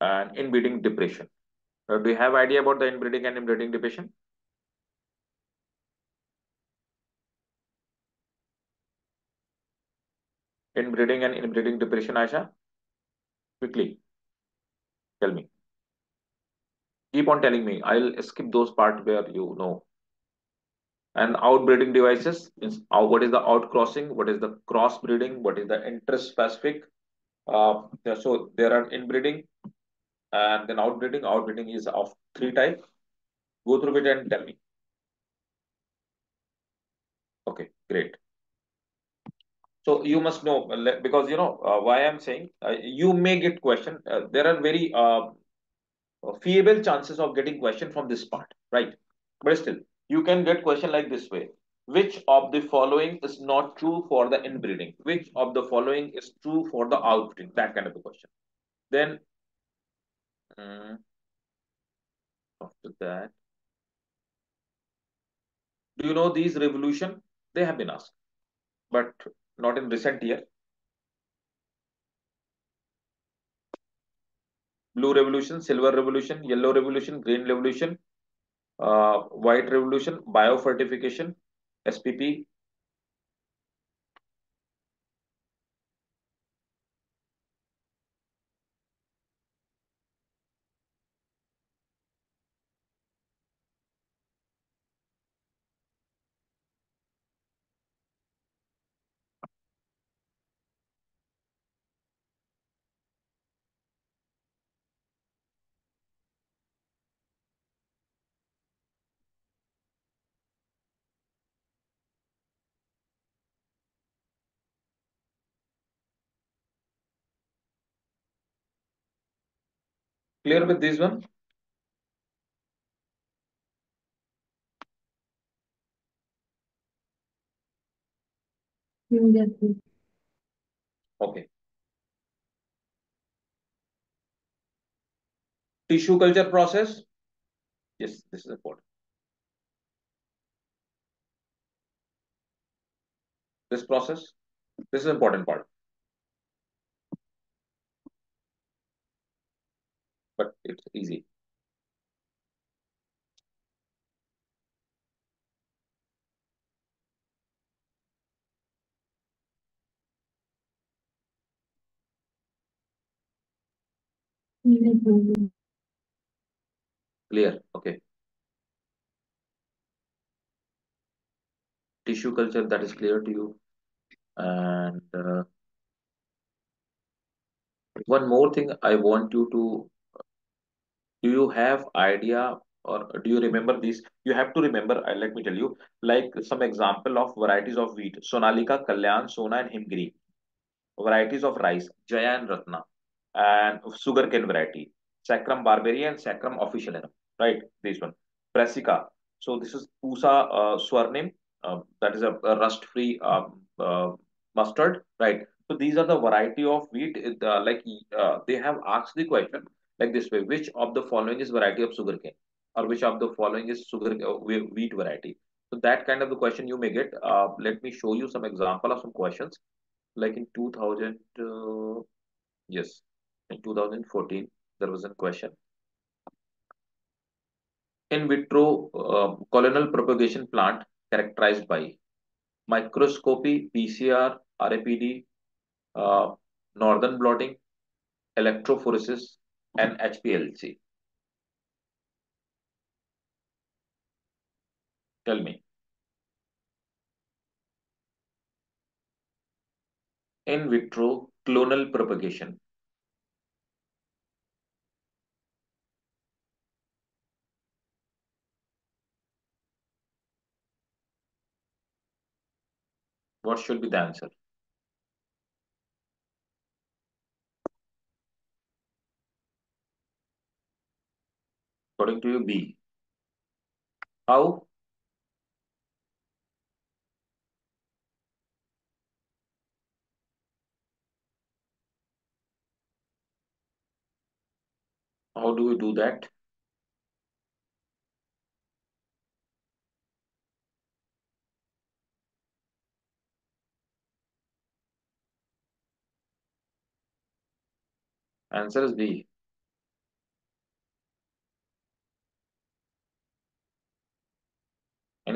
and inbreeding depression. Do you have idea about the inbreeding and inbreeding depression? Inbreeding and inbreeding depression, Aisha? Quickly, tell me. Keep on telling me. I'll skip those parts where you know. And outbreeding devices is uh, what is the outcrossing, what is the crossbreeding, what is the interspecific. Uh, so there are inbreeding and then outbreeding. Outbreeding is of three types. Go through it and tell me. Okay, great. So you must know because you know uh, why I'm saying uh, you may get question. Uh, there are very uh, feasible chances of getting question from this part, right? But still, you can get question like this way. Which of the following is not true for the inbreeding? Which of the following is true for the outbreeding? That kind of a question. Then, um, after that, do you know these revolution? They have been asked, but not in recent year. Blue revolution, silver revolution, yellow revolution, green revolution, uh, white revolution, biofortification, SPP. Clear with this one? Okay. Tissue culture process. Yes, this is important. This process, this is important part. But it's easy. Clear. Okay. Tissue culture, that is clear to you. And uh, one more thing I want you to, do you have idea or do you remember this? You have to remember, uh, let me tell you, like some example of varieties of wheat. Sonalika, Kalyan, Sona and Himgiri. Varieties of rice, Jaya and Ratna. And sugarcane variety. Saccharum barberi and Saccharum officinarum. Right, this one. Brassica. So this is Pusa uh, Swarnim. Uh, that is a, a rust-free um, uh, mustard, right? So these are the variety of wheat. Uh, like uh, they have asked the question like this way: Which of the following is variety of sugarcane, or which of the following is sugar uh, wheat variety? So that kind of the question you may get. Uh, let me show you some example of some questions. Like in 2000, uh, yes, in 2014 there was a question in vitro uh, clonal propagation plant characterized by microscopy, PCR, RAPD, uh, northern blotting, electrophoresis, and HPLC. Tell me. In vitro clonal propagation. What should be the answer? According to you, B. How? How do we do that? Answer is B.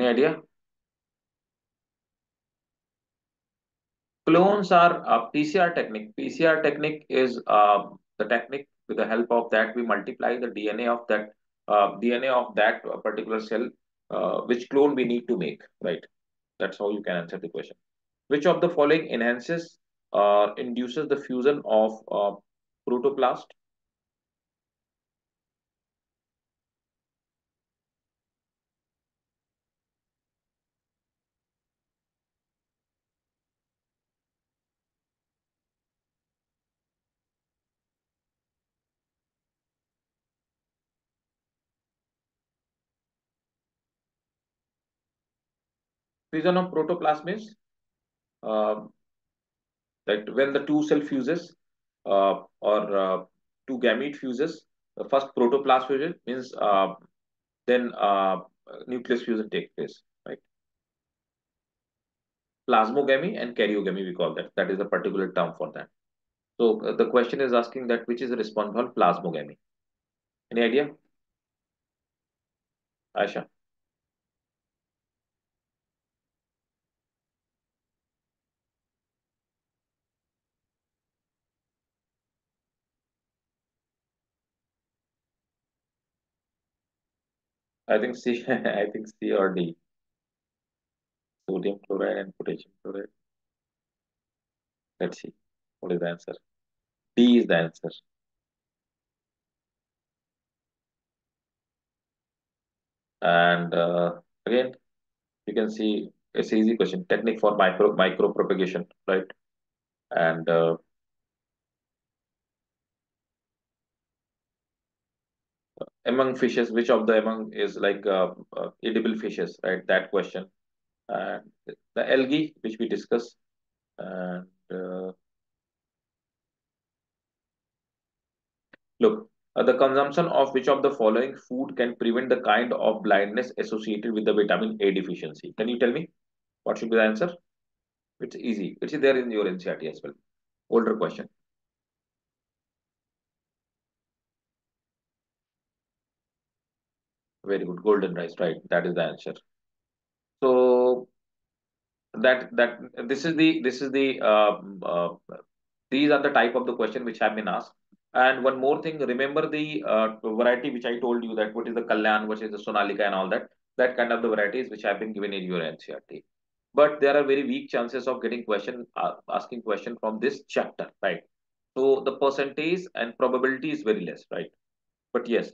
Any idea? Clones are a PCR technique. PCR technique is uh, the technique with the help of that we multiply the DNA of that uh, DNA of that particular cell, uh, which clone we need to make, right? That's how you can answer the question. Which of the following enhances or induces the fusion of uh, protoplast? Fusion of protoplasm is uh, that when the two cell fuses uh, or uh, two gamete fuses, the first protoplast fusion means uh, then uh, nucleus fusion takes place, right? Plasmogamy and karyogamy, we call that. That is a particular term for that. So the question is asking that which is responsible for plasmogamy? Any idea? Aisha? I think C. I think C or D. Sodium chloride and potassium chloride. Let's see. What is the answer? D is the answer. And uh, again, you can see it's easy question. Technique for micro micro propagation, right? And uh, among fishes, which of the among is like uh, uh, edible fishes, right? That question. The algae, which we discussed, and uh, look, uh, the consumption of which of the following food can prevent the kind of blindness associated with the vitamin A deficiency? Can you tell me what should be the answer? It's easy. It's there in your NCERT as well. Older question. Very good. Golden rice, right? That is the answer. So that that this is the this is the uh, uh, these are the type of the question which have been asked. And one more thing, remember the uh, variety which I told you that what is the Kalyan, what is the Sonalika and all that. That kind of the varieties which have been given in your NCERT. But there are very weak chances of getting question uh, asking question from this chapter, right? So the percentage and probability is very less, right? But yes,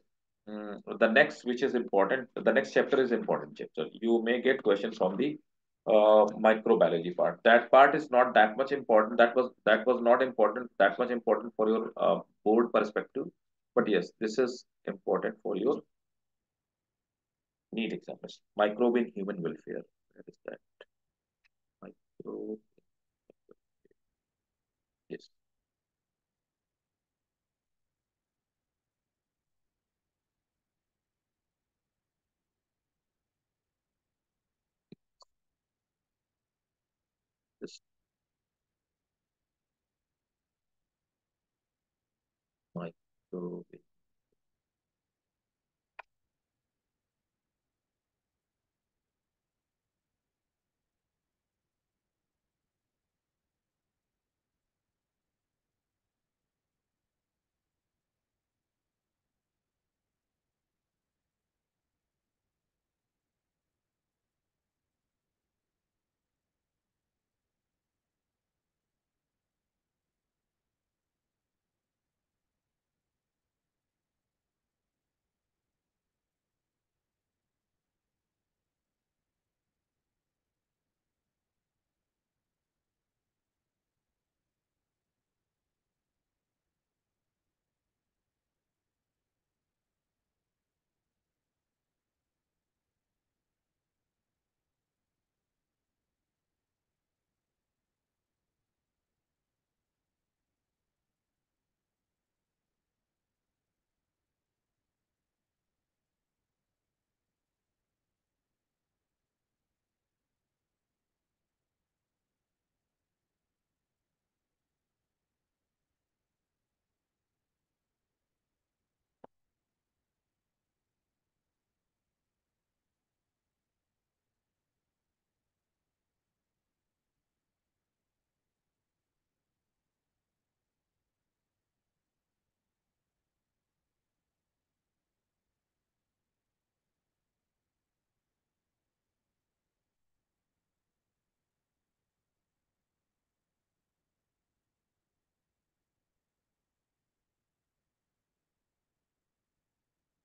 Mm, the next, which is important, the next chapter is important chapter. You may get questions from the uh, microbiology part. That part is not that much important. That was that was not important that much important for your uh, board perspective. But yes, this is important for your NEET exams. Microbe in human welfare. That is that. Micro. Yes. This microbe.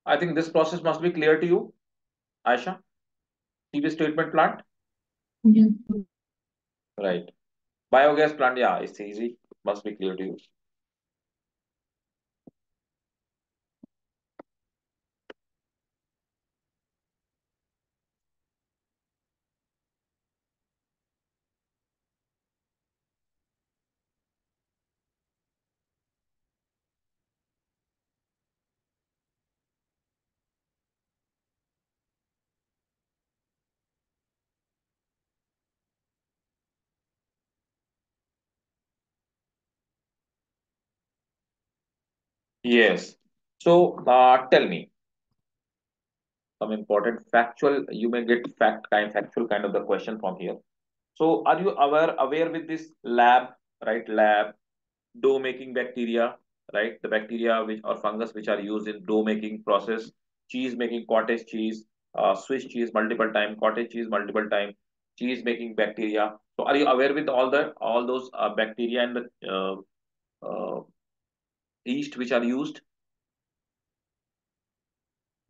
I think this process must be clear to you, Aisha. Sewage treatment plant, Yes. right? Biogas plant, yeah, it's easy. Must be clear to you. Yes. So, uh, tell me some important factual. You may get fact kind, factual kind of the question from here. So, are you aware aware with this lab, right? Lab dough making bacteria, right? The bacteria which or fungus which are used in dough making process, cheese making, cottage cheese, uh, Swiss cheese multiple time, cottage cheese multiple time, cheese making bacteria. So, are you aware with all the all those uh, bacteria and the uh, uh, yeast which are used?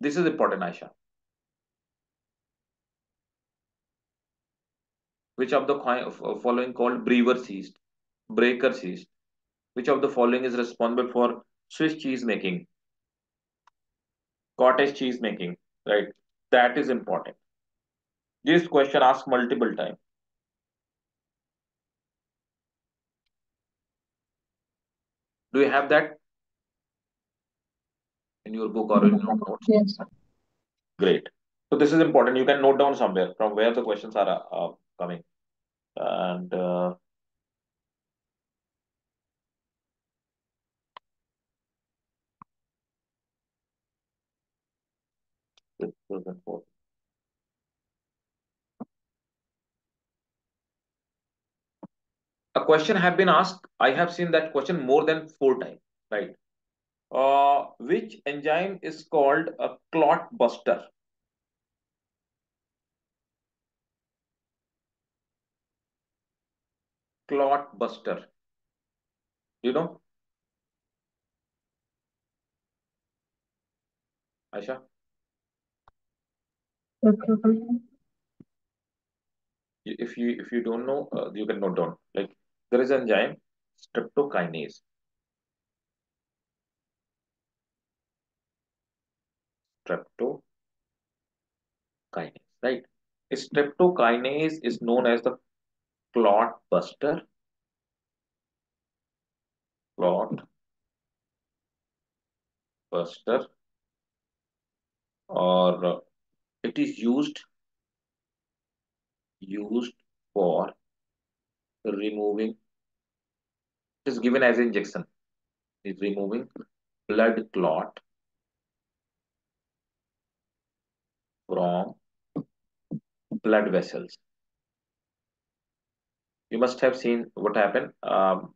This is important, Aisha. Which of the following called brewer's yeast, breaker's yeast? Which of the following is responsible for Swiss cheese making, cottage cheese making, right? That is important. This question asked multiple times. Do you have that in your book or in your notes? Yes. Great. So this is important. You can note down somewhere from where the questions are uh, coming. And uh, this is important. A question have been asked. I have seen that question more than four times, right? Uh, which enzyme is called a clot buster? Clot buster. You know? Aisha? If you if you don't know, uh, you can note down. Like there is an enzyme, streptokinase. Streptokinase, right? Streptokinase is known as the clot buster. Clot buster, or uh, it is used used for removing. It is given as injection. Is removing blood clot from blood vessels. You must have seen what happened. Um,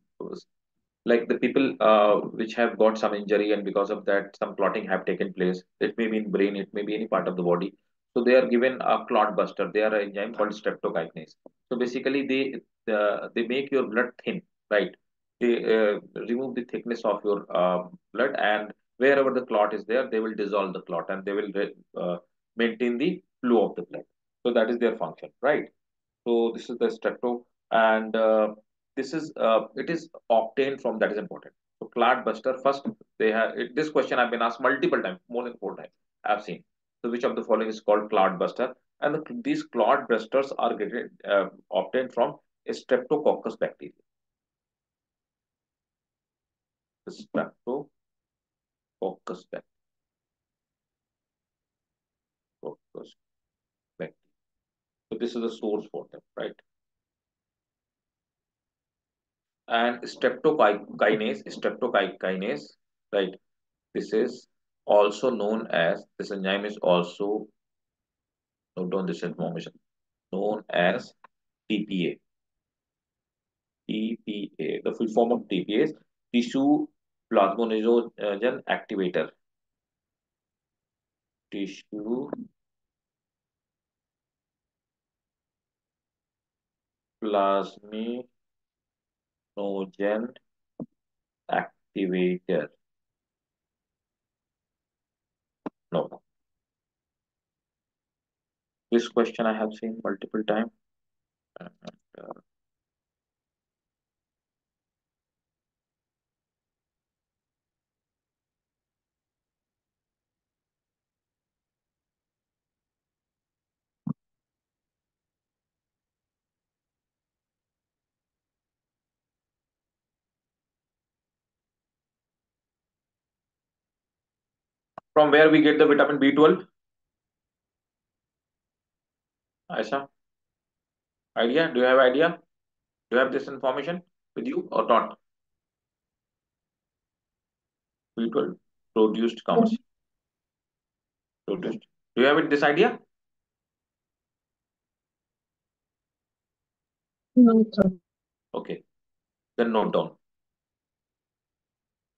like the people uh, which have got some injury and because of that some clotting have taken place. It may be in brain, it may be any part of the body. So they are given a clot buster. They are an enzyme called streptokinase. So basically they uh, they make your blood thin, right? They uh, remove the thickness of your uh, blood and wherever the clot is there, they will dissolve the clot and they will uh, maintain the flow of the blood. So that is their function, right? So this is the strepto and uh, this is uh, it is obtained from that is important. So clot buster first they have it, this question I've been asked multiple times, more than four times. I've seen. So which of the following is called clot buster? And the, these clot busters are getting uh, obtained from Streptococcus bacteria. Streptococcus bacteria. Coccus bacteria. So this is the source for them, right? and streptokinase, streptokinase, right? This is also known as, this enzyme is also, note down this information, known as TPA. TPA, the full form of TPA is tissue plasminogen activator. Tissue plasminogen activator. No. This question I have seen multiple times. From where we get the vitamin B12? Aisha, idea? Do you have idea? Do you have this information with you or not? B12 produced comes. Produced. Do you have it, this idea? No, sir. Okay. Then note down.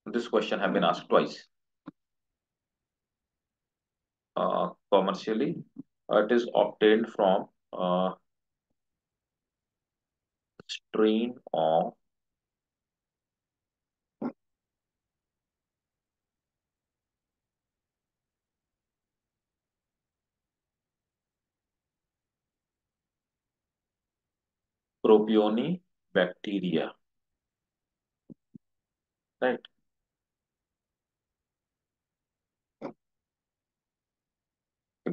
This question have been asked twice. Uh, commercially, uh, it is obtained from uh, strain of Propionic bacteria. Right.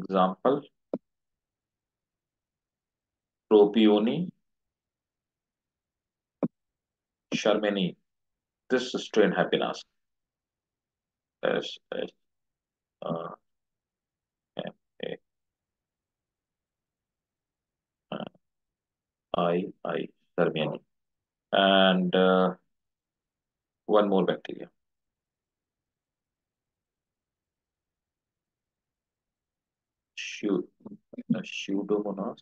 Example, Propionic shermani. This strain have been asked. S S uh, uh, I I shermani. And uh, one more bacteria. Pseu- uh, Pseudomonas.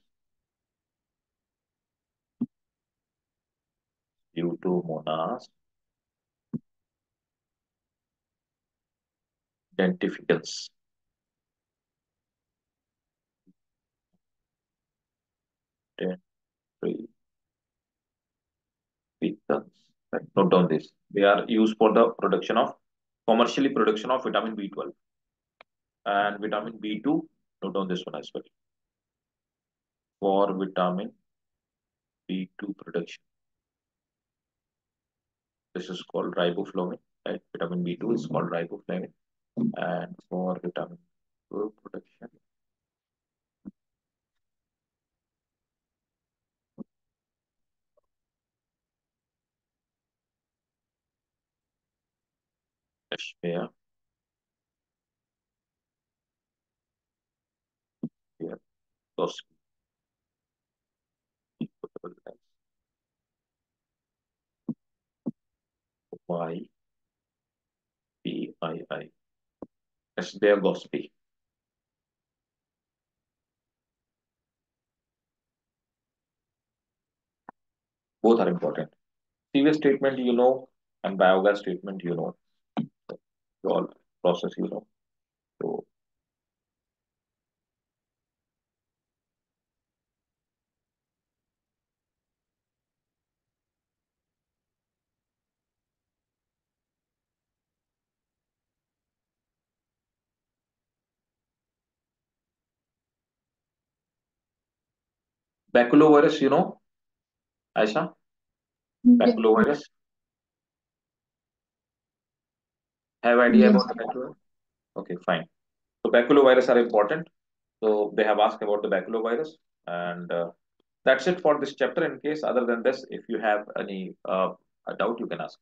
Pseudomonas dentificans. Dentrificans. Right. Note down this. They are used for the production of commercially production of vitamin B12 and vitamin B2. Note down this one as well. For vitamin B2 production. This is called riboflavin, right? Vitamin B2 is mm-hmm. called riboflavin. And for vitamin B2 production, Ashbya. Here, those Y P I I. Ashbya gossypii. Both are important. CV statement, you know, and biogas statement, you know. All process, you know. So baculovirus, you know, Aisha, baculovirus. Have idea Yes. about the baculovirus? Okay, fine. So baculovirus are important. So they have asked about the baculovirus, and uh, that's it for this chapter. In case other than this, if you have any uh, doubt, you can ask.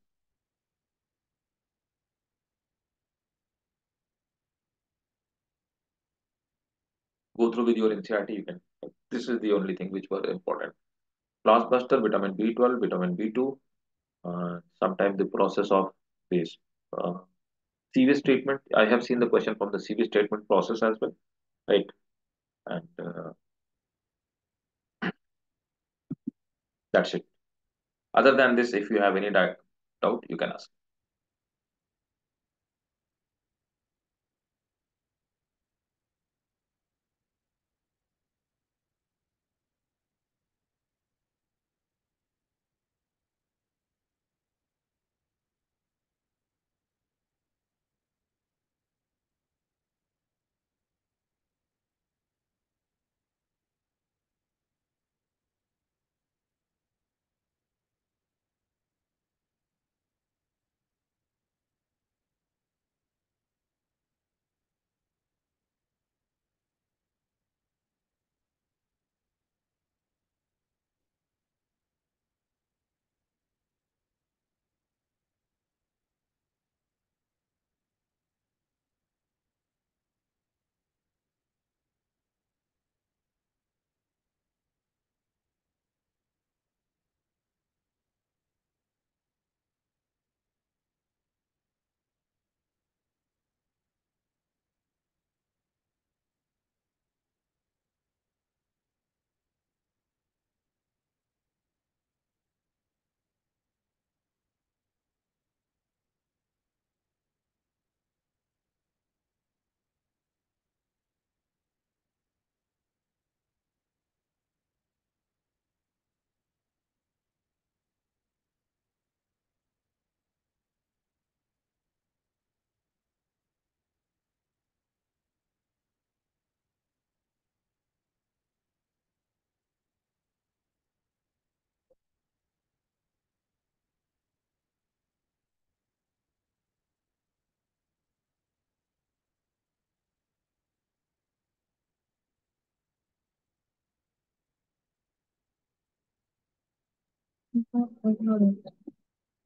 Go through with your NCERT. You can. This is the only thing which were important. Blast buster, vitamin B12, vitamin B2. Uh, sometimes the process of this uh, CV treatment. I have seen the question from the CV treatment process as well, right? And uh, that's it. Other than this, if you have any doubt you can ask.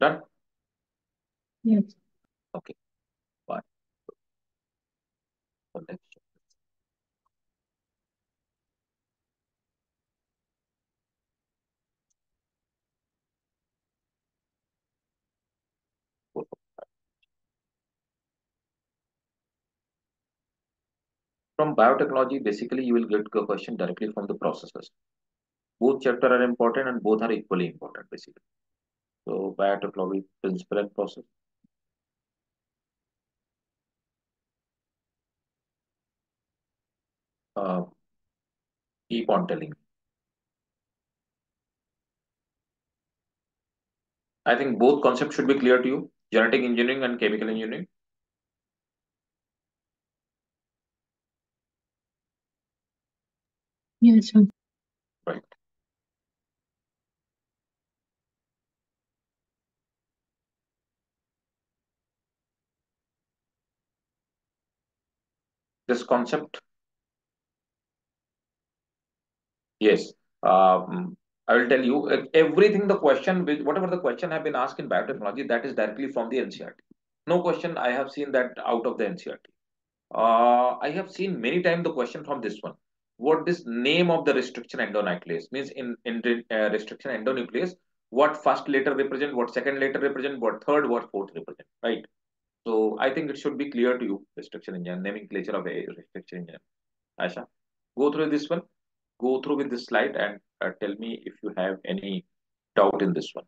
Done? Yes. Okay. Bye. Next. From biotechnology, basically you will get a question directly from the processes. Both chapter are important and both are equally important, basically. So biotechnology, principle and process. Uh, keep on telling. I think both concepts should be clear to you. Genetic engineering and chemical engineering. Yes, sir. This concept, yes. Um, I will tell you everything. The question, whatever the question have been asked in biotechnology, that is directly from the NCERT. No question I have seen that out of the NCERT. Uh, I have seen many times the question from this one. What this name of the restriction endonuclease means in in uh, restriction endonuclease? What first letter represent? What second letter represent? What third? What fourth represent? Right. So I think it should be clear to you restriction enzyme nomenclature of a restriction enzyme. Aisha, go through this one. Go through with this slide and uh, tell me if you have any doubt in this one.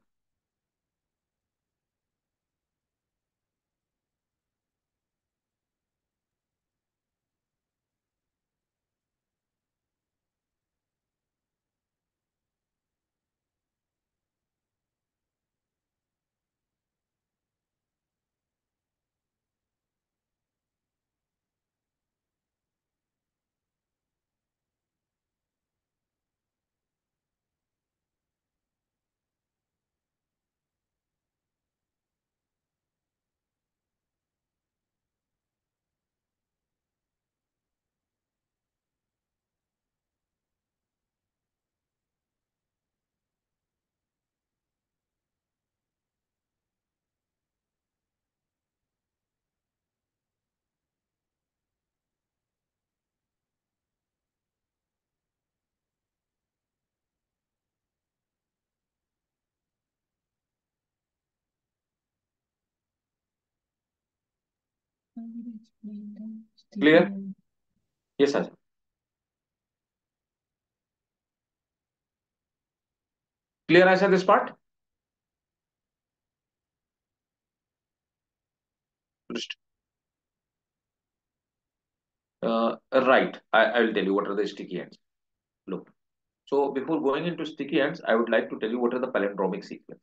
Clear? Yes, Aisha. Clear, Aisha, this part? Uh, right. I, I will tell you what are the sticky ends. Look. So before going into sticky ends, I would like to tell you what are the palindromic sequence.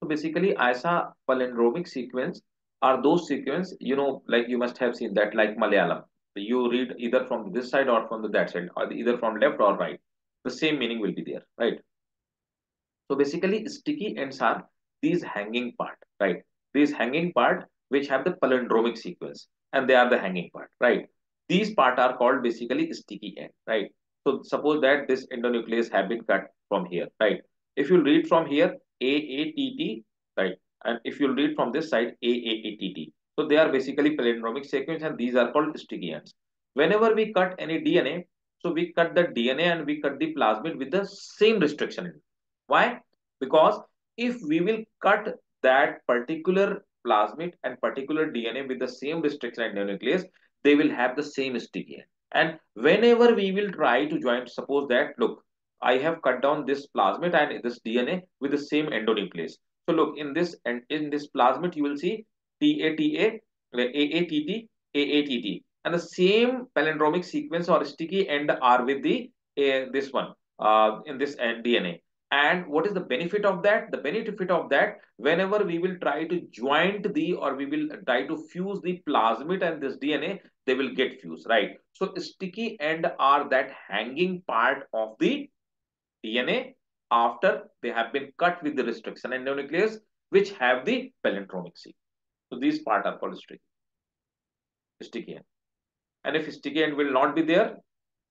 So basically, ISA palindromic sequence are those sequence, you know, like you must have seen that like Malayalam. You read either from this side or from the that side, or either from left or right. The same meaning will be there, right? So basically, sticky ends are these hanging part, right? These hanging part which have the palindromic sequence, and they are the hanging part, right? These part are called basically sticky end, right? So suppose that this endonuclease have been cut from here, right? If you read from here AATT, right? And if you read from this side AAATT, so they are basically palindromic sequence, and these are called ends. Whenever we cut any DNA, so we cut the DNA and we cut the plasmid with the same restriction why? Because if we will cut that particular plasmid and particular DNA with the same restriction endonuclease, they will have the same sticky. And whenever we will try to join, suppose that, look, I have cut down this plasmid and this DNA with the same endonuclease. So look, in this and in this plasmid, you will see TATA, AATT, AATT. And the same palindromic sequence or sticky end are with the uh, this one uh, in this DNA and what is the benefit of that? The benefit of that, whenever we will try to joint the or we will try to fuse the plasmid and this DNA, they will get fused, right? So sticky end are that hanging part of the DNA after they have been cut with the restriction endonuclease, which have the palindromic sequence. So these part are called sticky, sticky end. And if sticky end will not be there,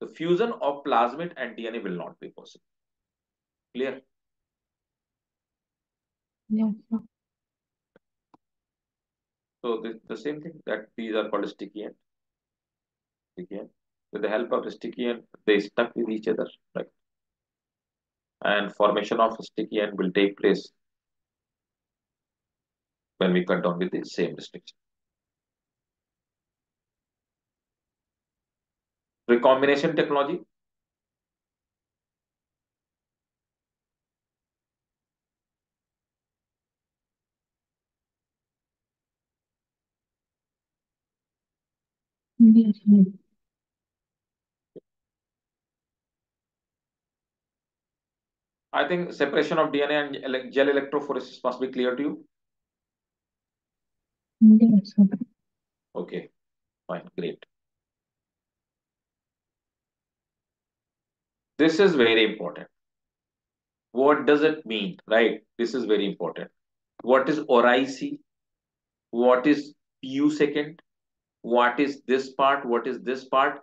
the fusion of plasmid and DNA will not be possible. Clear? Yes. So the, the same thing that these are called sticky end. Sticky end. With the help of the sticky end, they stuck with each other, right? And formation of sticky end will take place when we cut down with the same restriction. Recombination technology. Yes. I think separation of DNA and ele- gel electrophoresis must be clear to you. Yes. Okay, fine, great. This is very important. What does it mean, right? This is very important. What is ORIC? What is PU second? What is this part? What is this part?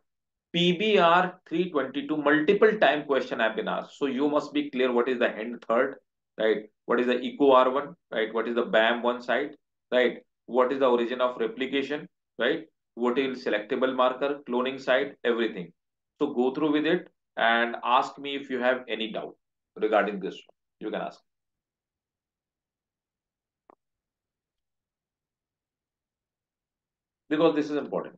PBR 322 multiple time question have been asked. So you must be clear what is the end third, right? What is the eco R1, right? What is the BAM one side, right? What is the origin of replication, right? What is selectable marker, cloning site, everything. So go through with it and ask me if you have any doubt regarding this. You can ask. Because this is important.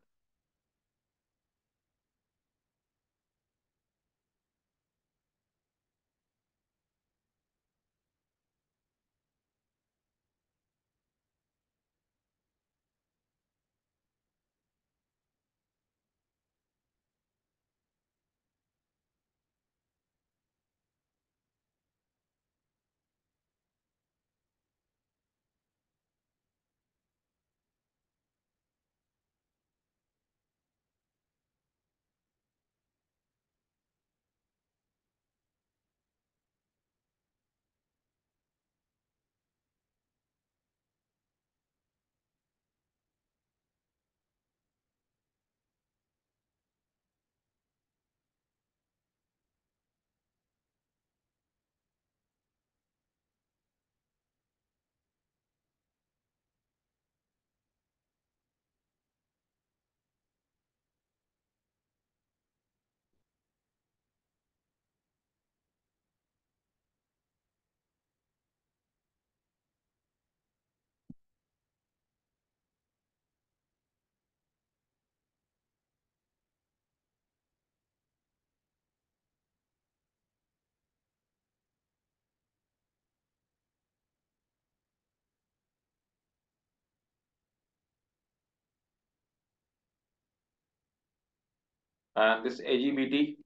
And this AGBT,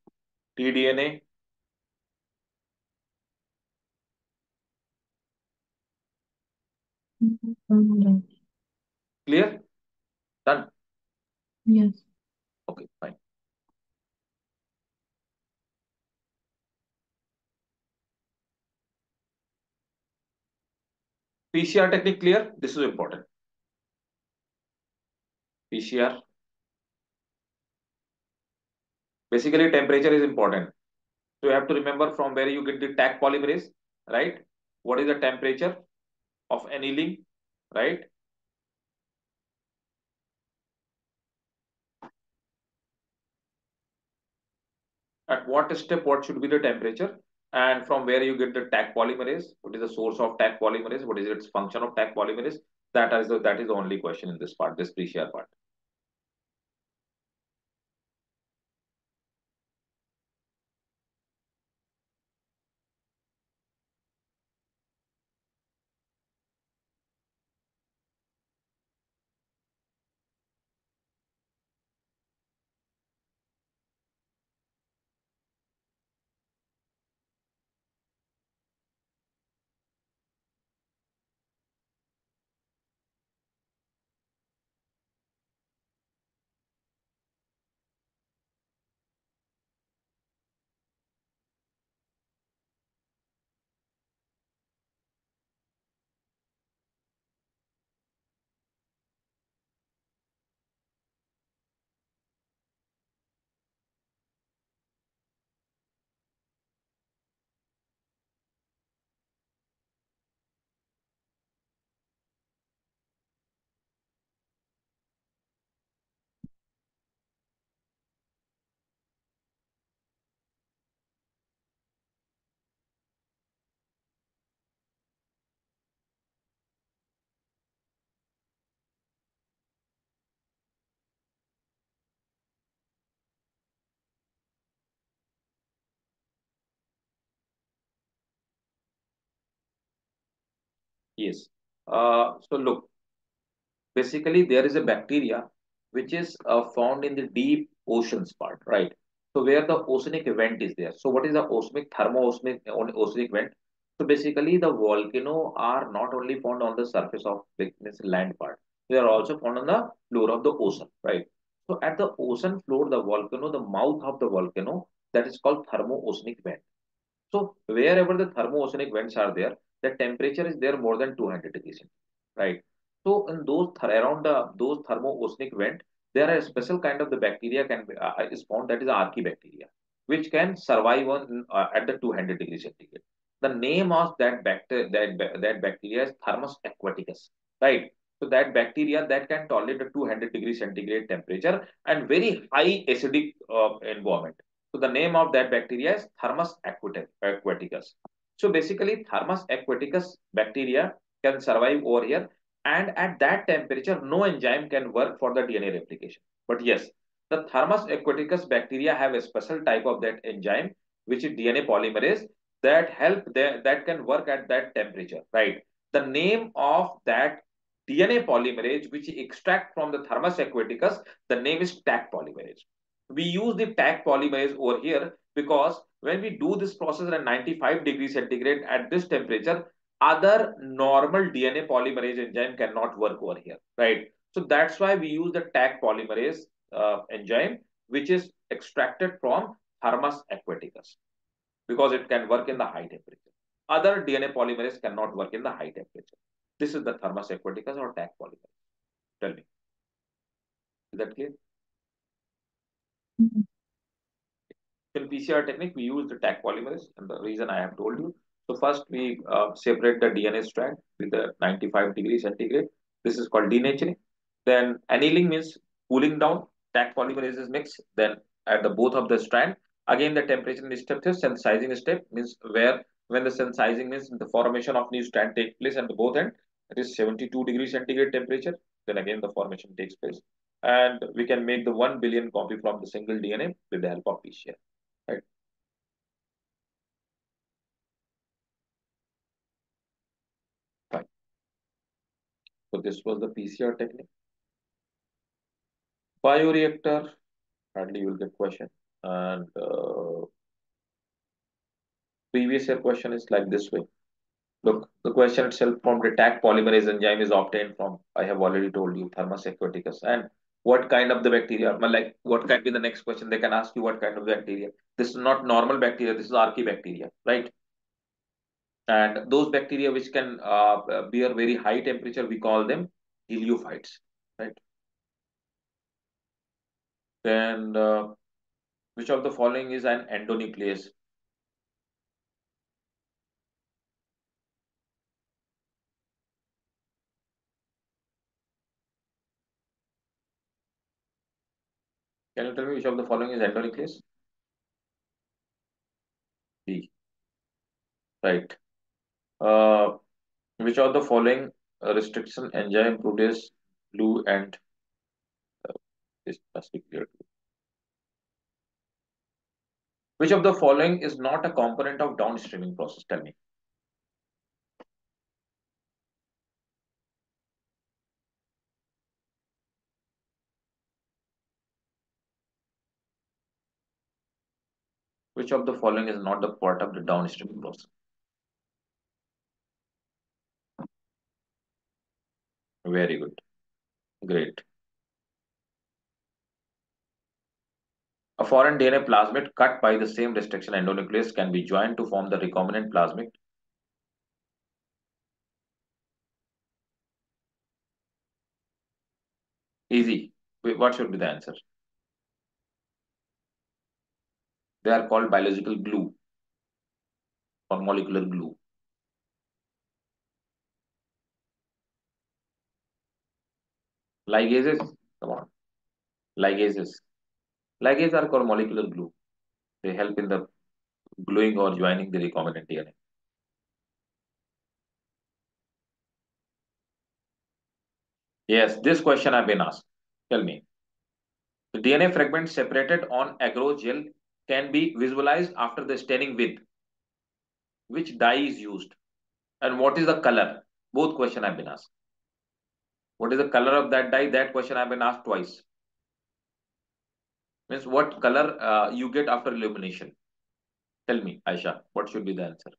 tDNA, clear? Done. Yes. Okay, fine. PCR technique clear? This is important. PCR. Basically, temperature is important. So you have to remember from where you get the Taq polymerase, right? What is the temperature of annealing, right? At what step, what should be the temperature? And from where you get the Taq polymerase, what is the source of Taq polymerase? What is its function of Taq polymerase? That is the, that is the only question in this part, this pre-share part. Yes. Uh, so look, basically there is a bacteria which is uh, found in the deep oceans part, right? So where the oceanic vent is there. So what is the oceanic thermo-oceanic oceanic vent? So basically the volcano are not only found on the surface of the land part, they are also found on the floor of the ocean, right? So at the ocean floor, the volcano, the mouth of the volcano, that is called thermo-oceanic vent. So wherever the thermo-oceanic vents are there, the temperature is there more than 200 degrees, right? So in those around the those thermo-oceanic vent, there are special kind of the bacteria can be, uh, is found that is archaebacteria, which can survive on uh, at the 200 degrees centigrade. The name of that bacteria that, that bacteria is Thermus aquaticus, right? So that bacteria that can tolerate a 200 degrees centigrade temperature and very high acidic uh, environment. So the name of that bacteria is Thermus aquaticus. So basically, Thermus aquaticus bacteria can survive over here and at that temperature no enzyme can work for the DNA replication. But yes, the Thermus aquaticus bacteria have a special type of that enzyme which is DNA polymerase that help that, that can work at that temperature, right? The name of that DNA polymerase which extract from the Thermus aquaticus, the name is Taq polymerase. We use the Taq polymerase over here because when we do this process at 95 degrees centigrade at this temperature, other normal DNA polymerase enzyme cannot work over here, right? So that's why we use the Taq polymerase uh, enzyme, which is extracted from Thermus aquaticus because it can work in the high temperature. Other DNA polymerase cannot work in the high temperature. This is the Thermus aquaticus or Taq polymerase. Tell me. Is that clear? Mm -hmm. In PCR technique, we use the Taq polymerase, and the reason I have told you so first we uh, separate the DNA strand with the 95 degrees centigrade. This is called denaturing. Then annealing means cooling down. Taq polymerase is mixed. Then at the both of the strand, again the temperature step is sensitizing step means where when the sensitizing means the formation of new strand takes place at the both end. It is 72 degrees centigrade temperature. Then again the formation takes place. And we can make the 1 billion copy from the single DNA with the help of PCR. Right. So this was the PCR technique. Bioreactor, hardly you will get question. And uh, previous year question is like this way. Look, the question itself from the Taq polymerase enzyme is obtained from, I have already told you, Thermus aquaticus. And what kind of the bacteria? Like, what can be the next question? They can ask you what kind of bacteria. This is not normal bacteria. This is archaebacteria, right? And those bacteria which can uh, bear very high temperature, we call them heliophytes, right? Then uh, which of the following is an endonuclease? Can you tell me which of the following is endonuclease? B. Right. Uh, which of the following restriction enzyme produce blue and uh, be clear. Which of the following is not a component of downstreaming process? Tell me. Which of the following is not the part of the downstreaming process? Very good. Great. A foreign DNA plasmid cut by the same restriction endonuclease can be joined to form the recombinant plasmid. Easy. What should be the answer? They are called biological glue or molecular glue. Ligases, come on. Ligases. Ligases are called molecular glue. They help in the gluing or joining the recombinant DNA. Yes, this question I've been asked. Tell me. The DNA fragment separated on agar gel can be visualized after the staining with which dye is used and what is the color Both question I've been asked. What is the color of that dye? That question I've been asked twice. Means what color uh, you get after illumination? Tell me, Aisha, what should be the answer?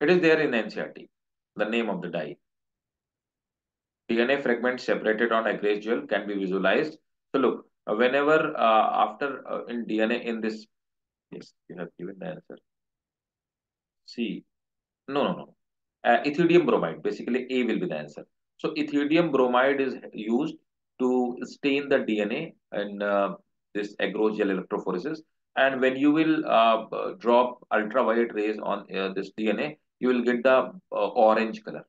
It is there in NCERT, the name of the dye. DNA fragments separated on agarose gel can be visualized. So look, uh, whenever uh, after uh, in DNA in this, yes, you have given the answer. C. No, no, no. Uh, ethidium bromide, basically A will be the answer. So ethidium bromide is used to stain the DNA in uh, this agarose gel electrophoresis. And when you will uh, drop ultraviolet rays on uh, this DNA, you will get the uh, orange color.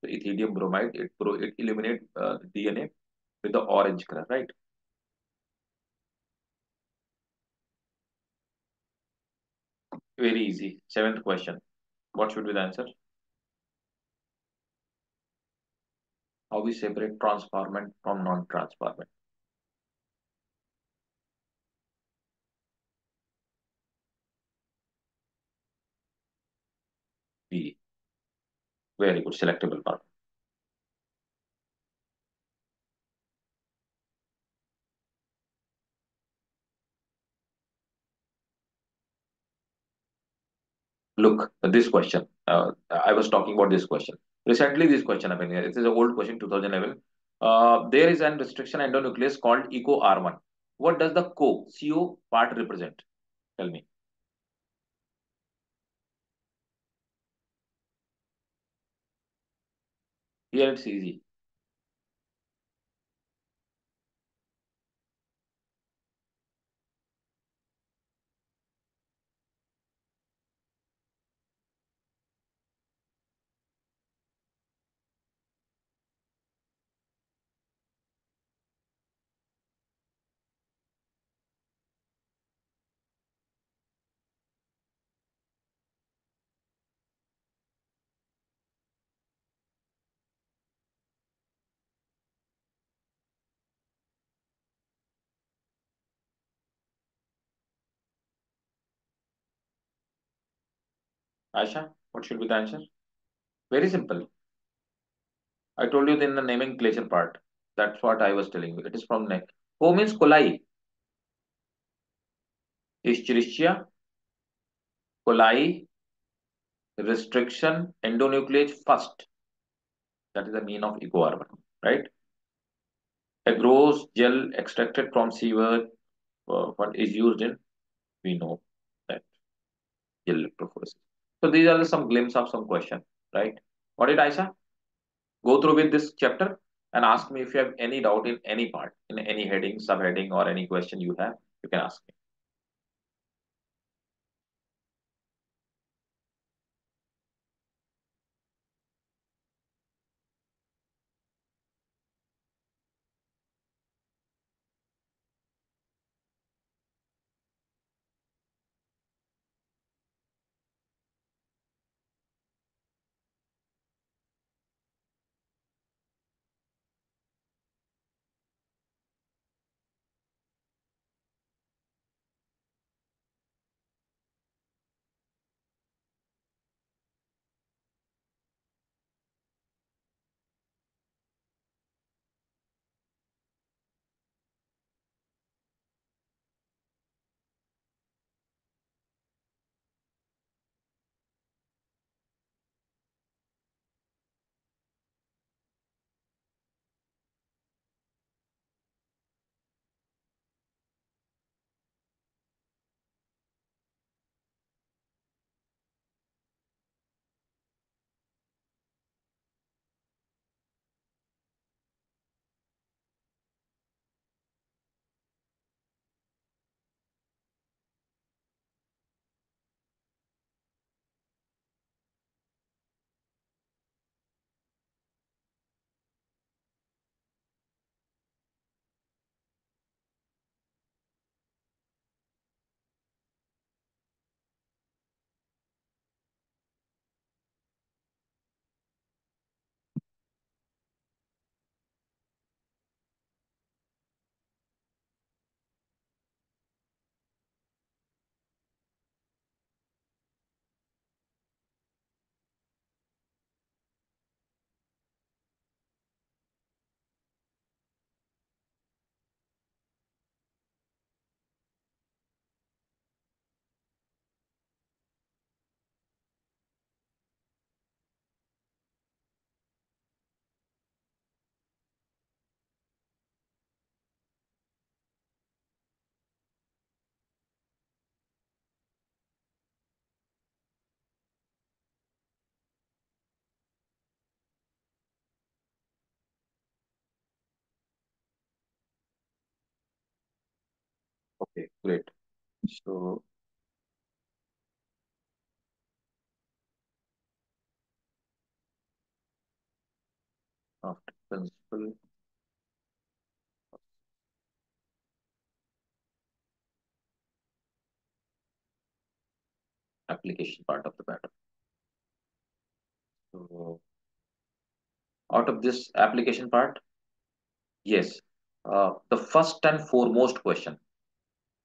So ethidium bromide, it, it illuminates uh, DNA with the orange color, right? Very easy. Seventh question. What should be the answer? How we separate transformant from non-transformant? B. Very good. Selectable part. Look, at this question. Uh, I was talking about this question. Recently, this question happened here. It is an old question, 2011. Uh, there is an restriction endonuclease called ECO-R1. What does the CO, CO part represent? Tell me. Here it's easy. Aisha, what should be the answer? Very simple. I told you in the nomenclature part. That's what I was telling you. It is from neck. Co means coli. Escherichia coli restriction endonuclease first. That is the mean of ECO-R1, right? Agarose gel extracted from seaweed uh, what is used in, we know that gel electrophoresis. So these are some glimpse of some question, right? What did Aisha? Go through with this chapter and ask me if you have any doubt in any part, in any heading, subheading, or any question you have, you can ask me. Okay, great. So after principle application part of the matter. So out of this application part, yes, uh, the first and foremost question,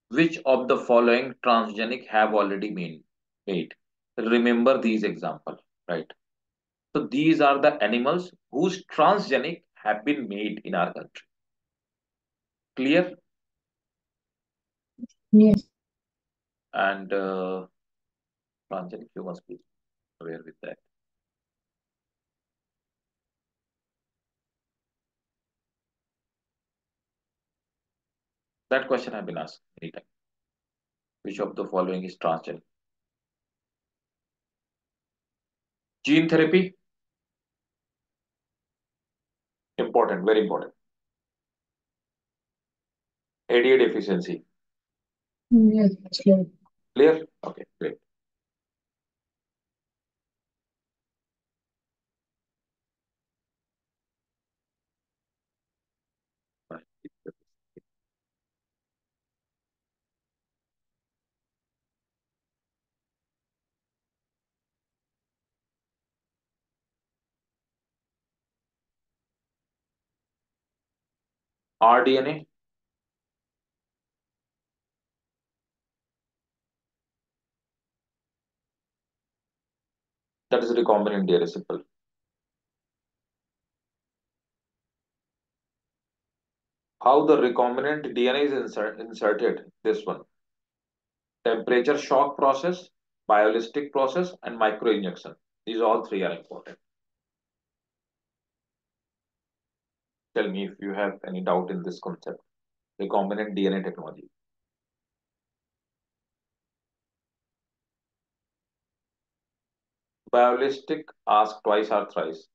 which of the following transgenic have already been made? Remember these examples, right? So these are the animals whose transgenic have been made in our country. Clear? Yes. And uh, transgenic, you must be aware with that. That question I've been asked many times. Which of the following is transgenic? Gene therapy? Important, very important. ADA deficiency. Mm, yes, clear. Clear? Okay, great. rDNA? That is recombinant DNA, simple. How the recombinant DNA is insert, inserted? This one. Temperature shock process, biolistic process, and microinjection. These all three are important. Tell me if you have any doubt in this concept. Recombinant DNA technology. Biolistic, ask twice or thrice.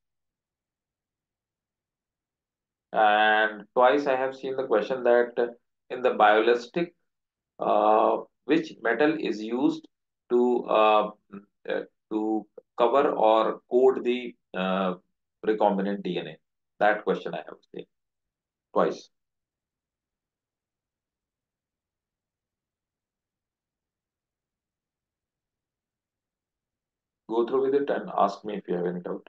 And twice I have seen the question that in the biolistic, uh, which metal is used to uh, to cover or code the uh, recombinant DNA? That question I have seen twice. Go through with it and ask me if you have any doubt.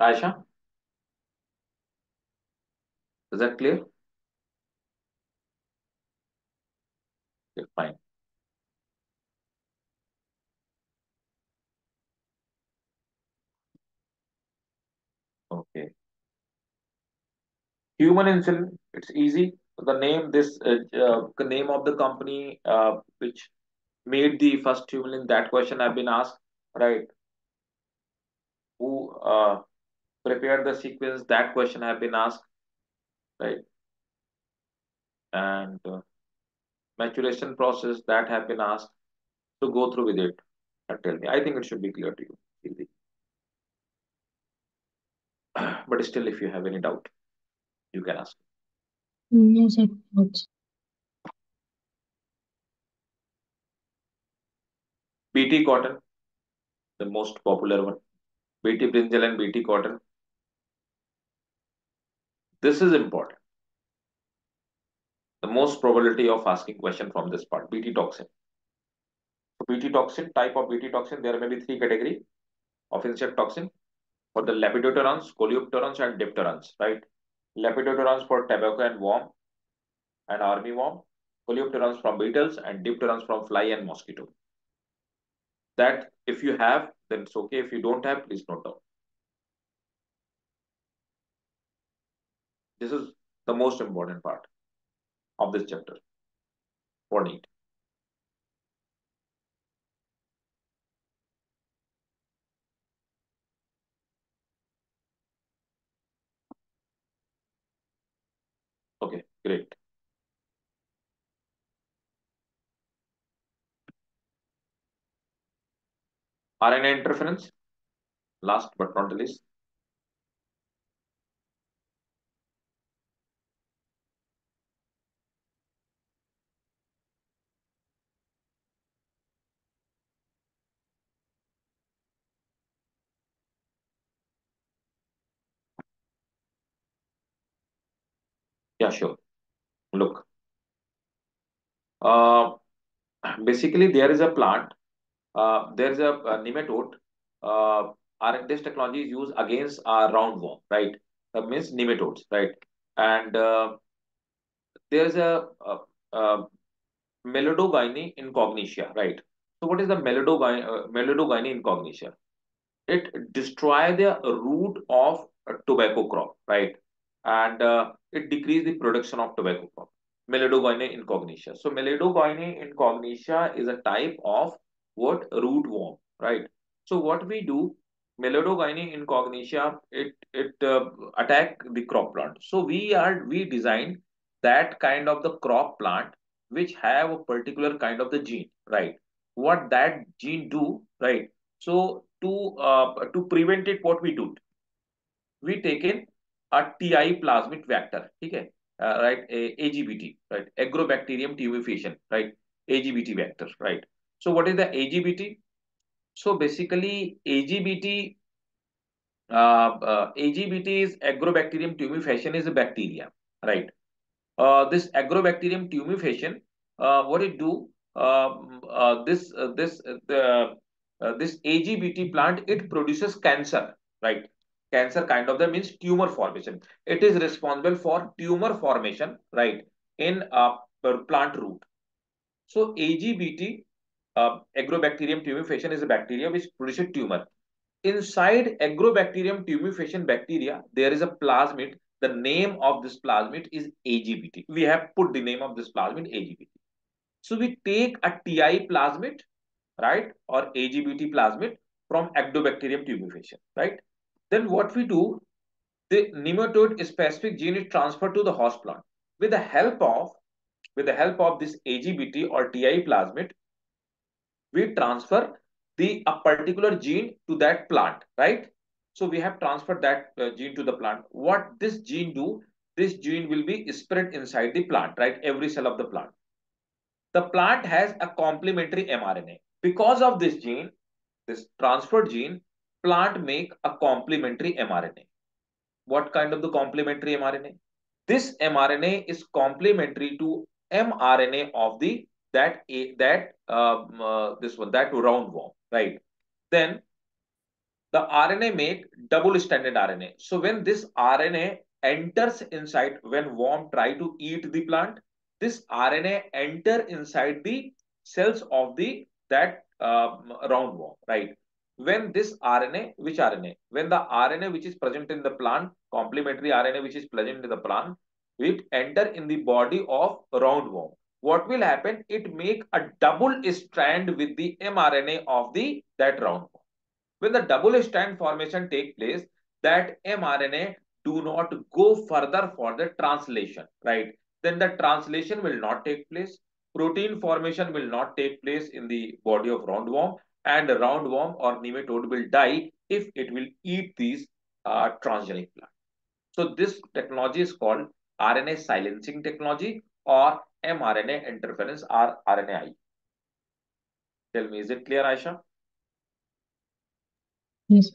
Aisha, is that clear? Okay, fine. Okay. Human insulin, it's easy. The name, this uh, uh, name of the company uh, which made the first human in that question I've been asked, right? Who uh, prepared the sequence? That question have been asked, right? And uh, maturation process that have been asked. So go through with it and tell me. I think it should be clear to you. Easy. But still, if you have any doubt, you can ask. Yes, it works. BT cotton, the most popular one. BT brinjal and BT cotton. This is important. The most probability of asking question from this part, BT toxin. So BT toxin, type of BT toxin, there may be three category of insect toxin for the lepidopterans, coleopterans, and dipterans, right? Lepidopterans for tobacco and worm and army worm, coleopterans from beetles, and dipterans from fly and mosquito. That if you have, then it's okay. If you don't have, please note down. This is the most important part of this chapter for NEET. Okay, great. RNA interference, last but not the least. Yeah, sure. Look, uh, basically there is a plant, uh, there's a, a nematode. Uh, our, technology is used against a roundworm, right? That means nematodes, right? And uh, there's a, a, a incognita, right? So what is the Meloidogyne, uh, incognita? It destroy the root of tobacco crop, right? And uh, it decrease the production of tobacco crop. Meloidogyne incognita. So Meloidogyne incognita is a type of what root worm, right? So what we do, Meloidogyne incognita, it it uh, attack the crop plant. So we are we designed that kind of the crop plant which have a particular kind of the gene, right? What that gene do, right? So to uh, to prevent it, what we do? We take in a TI plasmid vector, okay? Uh, right? A AGBT, right? Agrobacterium tumefaciens, right? AGBT vector, right? So what is the AGBT? So basically, AGBT, uh, uh, AGBT is Agrobacterium tumefaciens is a bacteria, right? Uh, this Agrobacterium tumefaciens, uh, what it do? Um, uh, this this the this AGBT plant it produces cancer, right? Cancer kind of that means tumor formation. It is responsible for tumor formation, right? In a plant root. So AGBT, uh, Agrobacterium tumefaciens is a bacteria which produces tumor. Inside Agrobacterium tumefaciens bacteria, there is a plasmid. The name of this plasmid is AGBT. We have put the name of this plasmid AGBT. So we take a TI plasmid, right, or AGBT plasmid from Agrobacterium tumefaciens, right? Then what we do, the nematode specific gene is transferred to the host plant. With the help of with the help of this AGBT or TI plasmid, we transfer the a particular gene to that plant, right? So we have transferred that uh, gene to the plant. What this gene do? This gene will be spread inside the plant, right? Every cell of the plant. The plant has a complementary mRNA. Because of this gene, this transferred gene, plant make a complementary mRNA. What kind of the complementary mRNA? This mRNA is complementary to mRNA of the that that um, uh, this one that roundworm, right? Then the RNA make double stranded RNA. So when this RNA enters inside, when worm try to eat the plant, this RNA enter inside the cells of the that um, roundworm, right? When this RNA, which RNA? When the RNA which is present in the plant, complementary RNA which is present in the plant, it enter in the body of roundworm. What will happen? It make a double strand with the mRNA of the that roundworm. When the double strand formation take place, that mRNA do not go further for the translation, right? Then the translation will not take place. Protein formation will not take place in the body of roundworm and the roundworm or nematode will die if it will eat these uh, transgenic plant. So this technology is called RNA silencing technology or mRNA interference or RNAi. Tell me, is it clear, Aisha? Yes.